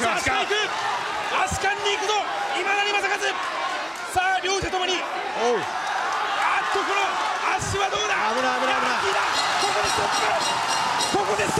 さあ下カンに行くぞ。今成正和。さあ両者ともに。おう。あっとこの足はどうだ。危ない危ない危ない。ここでストップ。ここでストップ。